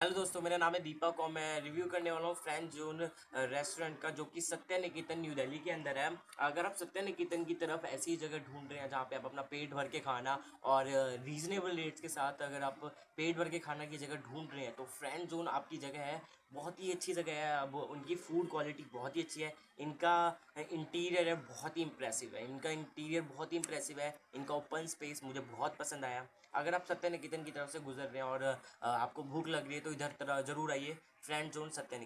Hello दोस्तों, मेरा नाम है दीपक और मैं रिव्यू करने वाला हूँ फ्रेंच जोन रेस्टोरेंट का, जो कि सत्य निकेतन न्यू दिल्ली के अंदर है। अगर आप सत्य निकेतन की तरफ़ ऐसी जगह ढूंढ रहे हैं जहाँ पे आप अपना पेट भर के खाना और रीजनेबल रेट्स के साथ अगर आप पेट भर के खाना की जगह ढूंढ रहे हैं तो फ्रेंच जोन आपकी जगह है। बहुत ही अच्छी जगह है। अब उनकी फ़ूड क्वालिटी बहुत ही अच्छी है। इनका इंटीरियर है, बहुत ही इंप्रेसिव है। इनका इंटीरियर बहुत ही इंप्रेसिव है। इनका ओपन स्पेस मुझे बहुत पसंद आया। अगर आप सत्य निकेतन की तरफ़ से गुजर रहे हैं और आपको भूख लग रही है तो इधर तरह ज़रूर आइए। फ्रेंड जोन सत्य